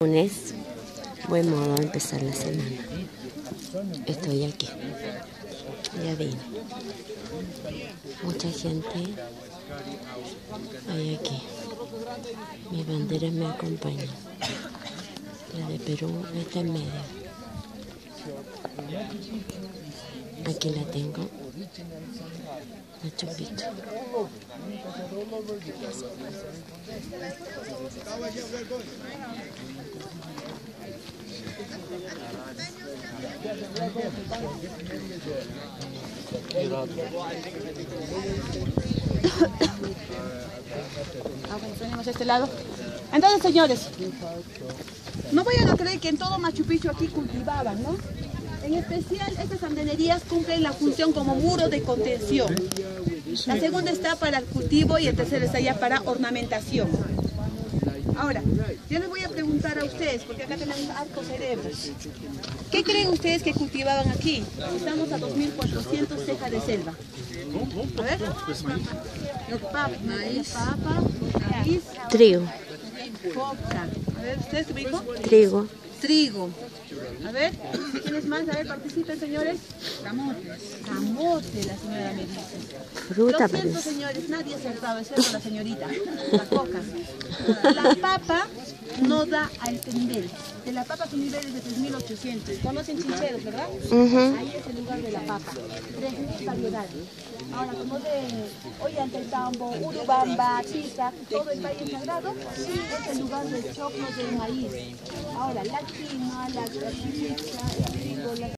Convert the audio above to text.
Lunes, buen modo de empezar la semana. Estoy aquí. Ya vine. Mucha gente hay aquí. Mi bandera me acompaña. La de Perú está en medio. Aquí la tengo. La chupito. Tenemos este lado. Entonces, señores, no vayan a creer que en todo Machu Picchu aquí cultivaban, ¿no? En especial, estas andenerías cumplen la función como muro de contención. La segunda está para el cultivo y el tercero está ya para ornamentación. Ahora, yo les voy a preguntar a ustedes, porque acá tenemos arcos cerebros. ¿Qué creen ustedes que cultivaban aquí? Estamos a 2.400 cejas de selva. A ver. Papa, maíz, papa, maíz, Trigo. A ver, ¿ustedes qué me dijo? trigo, Trigo. A ver, ¿quiénes más? A ver, participen, señores. Camote. Camote, la señora me dice. fruta Lo siento, parece. señores, nadie acertaba, excepto la señorita, la coca. La papa no da a este nivel. De la papa su nivel es de 3.800. ¿Conocen chincheros, verdad? Ahí es el lugar de la papa. Tres variedades. Ahora, como de Ollantaytambo, Urubamba, Chisa, todo el Valle Sagrado, sí es el lugar del choclo del maíz. Ahora, la quinoa, la chicha, el trigo, la